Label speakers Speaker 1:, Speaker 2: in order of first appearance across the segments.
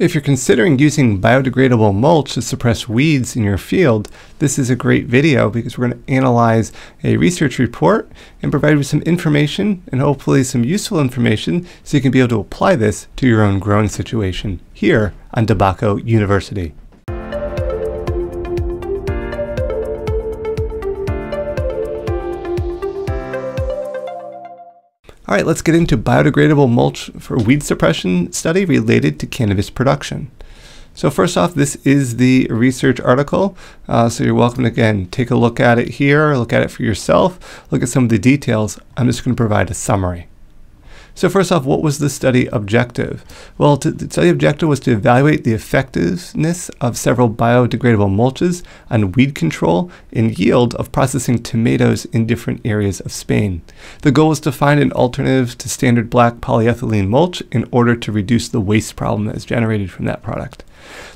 Speaker 1: If you're considering using biodegradable mulch to suppress weeds in your field, this is a great video because we're going to analyze a research report and provide you with some information and hopefully some useful information so you can be able to apply this to your own growing situation here on DeBacco University. All right, let's get into biodegradable mulch for weed suppression study related to cannabis production. So first off, this is the research article. Uh, so you're welcome again, take a look at it here, look at it for yourself, look at some of the details. I'm just going to provide a summary. So first off, what was the study objective? Well, to, the study objective was to evaluate the effectiveness of several biodegradable mulches on weed control and yield of processing tomatoes in different areas of Spain. The goal was to find an alternative to standard black polyethylene mulch in order to reduce the waste problem that is generated from that product.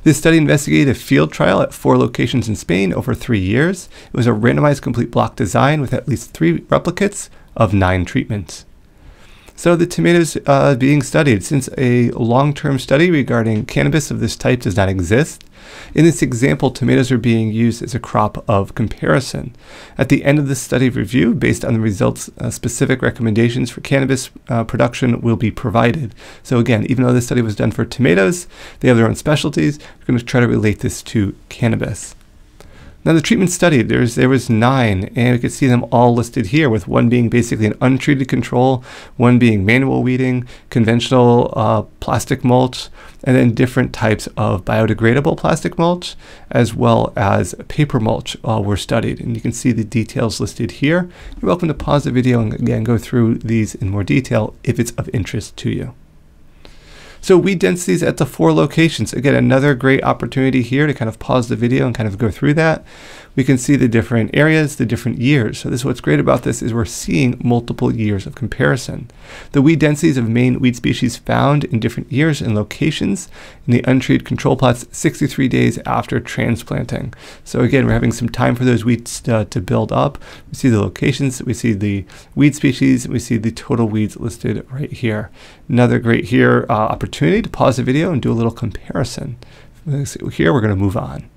Speaker 1: This study investigated a field trial at four locations in Spain over three years. It was a randomized complete block design with at least three replicates of nine treatments. So the tomatoes uh, being studied, since a long-term study regarding cannabis of this type does not exist, in this example, tomatoes are being used as a crop of comparison. At the end of the study review, based on the results, uh, specific recommendations for cannabis uh, production will be provided. So again, even though this study was done for tomatoes, they have their own specialties. We're going to try to relate this to cannabis. Now the treatment studied, there's, there was nine, and we can see them all listed here, with one being basically an untreated control, one being manual weeding, conventional uh, plastic mulch, and then different types of biodegradable plastic mulch, as well as paper mulch uh, were studied. And you can see the details listed here. You're welcome to pause the video and again go through these in more detail if it's of interest to you. So weed densities at the four locations. Again, another great opportunity here to kind of pause the video and kind of go through that we can see the different areas, the different years. So this what's great about this is we're seeing multiple years of comparison. The weed densities of main weed species found in different years and locations in the untreated control plots 63 days after transplanting. So again, we're having some time for those weeds to, to build up. We see the locations, we see the weed species, we see the total weeds listed right here. Another great here uh, opportunity to pause the video and do a little comparison. Here we're going to move on.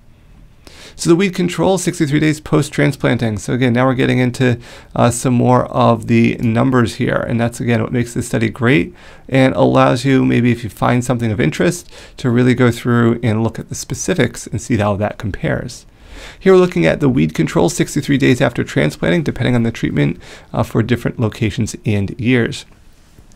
Speaker 1: So the weed control, 63 days post-transplanting. So again, now we're getting into uh, some more of the numbers here. And that's, again, what makes this study great and allows you, maybe if you find something of interest, to really go through and look at the specifics and see how that compares. Here we're looking at the weed control 63 days after transplanting, depending on the treatment uh, for different locations and years.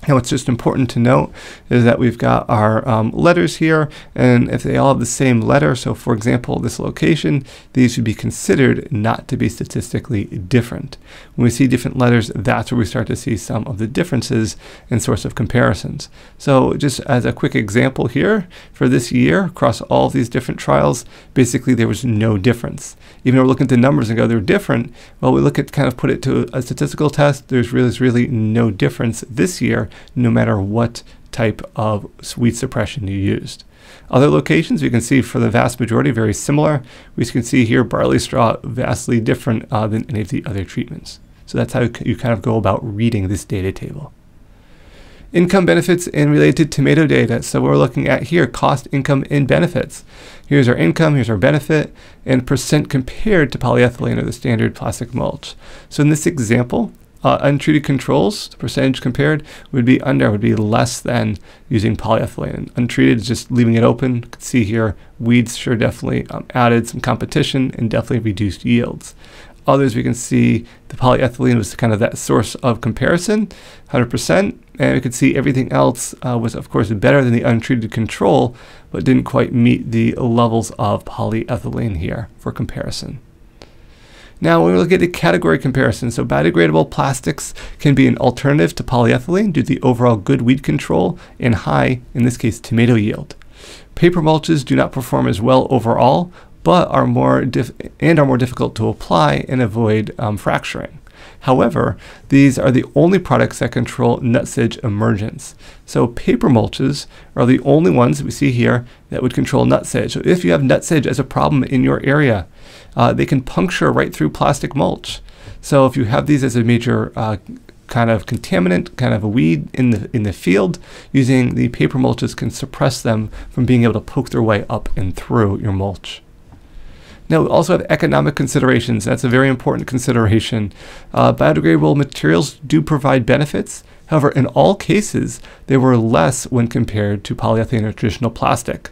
Speaker 1: And what's just important to note is that we've got our um, letters here, and if they all have the same letter, so for example, this location, these should be considered not to be statistically different. When we see different letters, that's where we start to see some of the differences in source of comparisons. So just as a quick example here, for this year, across all these different trials, basically there was no difference. Even though we're looking at the numbers and go, they're different, well, we look at kind of put it to a statistical test, there's really, really no difference this year no matter what type of weed suppression you used. Other locations, we can see for the vast majority, very similar. We can see here barley straw vastly different uh, than any of the other treatments. So that's how you kind of go about reading this data table. Income benefits and related tomato data. So we're looking at here, cost, income, and benefits. Here's our income, here's our benefit, and percent compared to polyethylene or the standard plastic mulch. So in this example, uh, untreated controls, the percentage compared would be under, would be less than using polyethylene. untreated is just leaving it open. You can see here, weeds sure definitely um, added some competition and definitely reduced yields. Others we can see the polyethylene was kind of that source of comparison, 100%, and we can see everything else uh, was of course better than the untreated control, but didn't quite meet the levels of polyethylene here for comparison. Now, we look at the category comparison, so biodegradable plastics can be an alternative to polyethylene due to the overall good weed control and high, in this case, tomato yield. Paper mulches do not perform as well overall, but are more and are more difficult to apply and avoid um, fracturing. However, these are the only products that control nut sedge emergence. So paper mulches are the only ones that we see here that would control nut sedge. So if you have nut sedge as a problem in your area, uh, they can puncture right through plastic mulch. So if you have these as a major uh, kind of contaminant, kind of a weed in the in the field, using the paper mulches can suppress them from being able to poke their way up and through your mulch. Now, we also have economic considerations. That's a very important consideration. Uh, biodegradable materials do provide benefits. However, in all cases, they were less when compared to polyethylene or traditional plastic.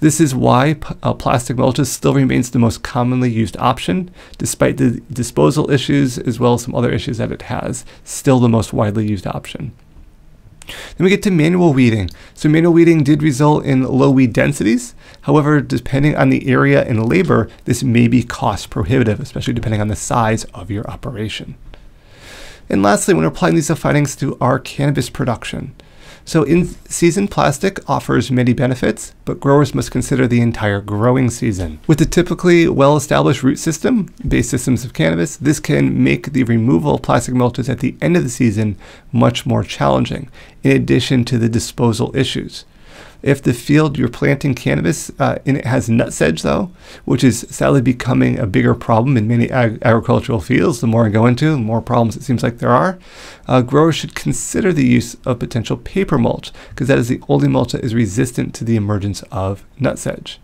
Speaker 1: This is why uh, plastic mulches still remains the most commonly used option, despite the disposal issues as well as some other issues that it has, still the most widely used option. Then we get to manual weeding. So manual weeding did result in low weed densities. However, depending on the area and labor, this may be cost prohibitive, especially depending on the size of your operation. And lastly, when applying these findings to our cannabis production. So in-season plastic offers many benefits, but growers must consider the entire growing season. With the typically well-established root system, based systems of cannabis, this can make the removal of plastic mulches at the end of the season much more challenging, in addition to the disposal issues. If the field you're planting cannabis uh, in it has nut sedge, though, which is sadly becoming a bigger problem in many ag agricultural fields, the more I go into, the more problems it seems like there are, uh, growers should consider the use of potential paper mulch, because that is the only mulch that is resistant to the emergence of nut sedge.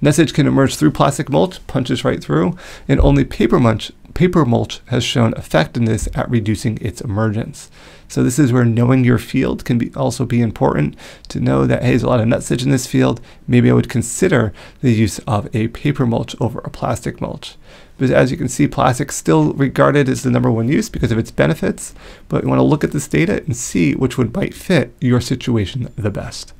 Speaker 1: Nut sedge can emerge through plastic mulch, punches right through, and only paper mulch, paper mulch has shown effectiveness at reducing its emergence. So this is where knowing your field can be also be important to know that, hey, there's a lot of nut sedge in this field. Maybe I would consider the use of a paper mulch over a plastic mulch. But as you can see, plastic still regarded as the number one use because of its benefits. But you want to look at this data and see which one might fit your situation the best.